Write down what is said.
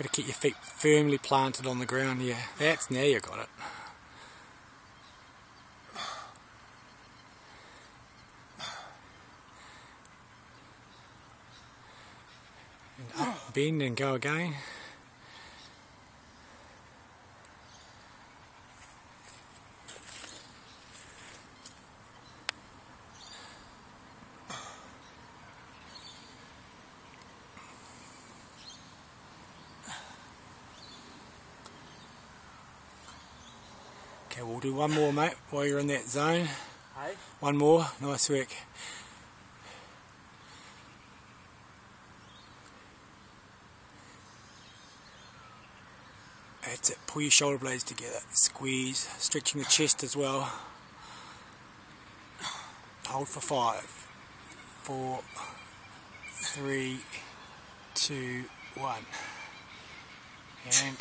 Got to keep your feet firmly planted on the ground. Yeah, that's now you got it. And up, bend and go again. Okay, we'll do one more, mate, while you're in that zone. Hey? One more, nice work. That's it, pull your shoulder blades together, squeeze, stretching the chest as well. Hold for five, four, three, two, one. And